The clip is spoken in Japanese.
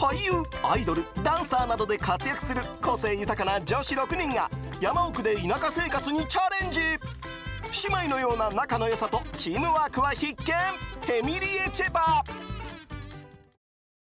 俳優アイドルダンサーなどで活躍する個性豊かな女子6人が山奥で田舎生活にチャレンジ。姉妹のような仲の良さとチームワークは必見。ヘミリエチェバ